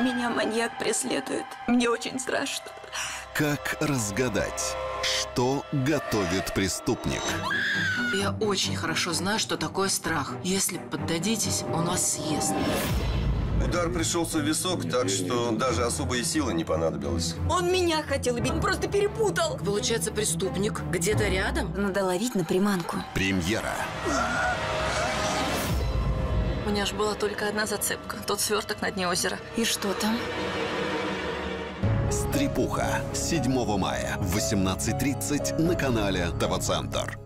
Меня маньяк преследует. Мне очень страшно. Как разгадать, что готовит преступник? Я очень хорошо знаю, что такое страх. Если поддадитесь, он вас съест. Удар пришелся в висок, так что даже особые силы не понадобилось. Он меня хотел убить, просто перепутал. Получается, преступник где-то рядом? Надо ловить на приманку. Премьера. У меня же была только одна зацепка. Тот сверток на дне озера. И что там? Стрепуха. 7 мая в 18.30 на канале ТВ-центр.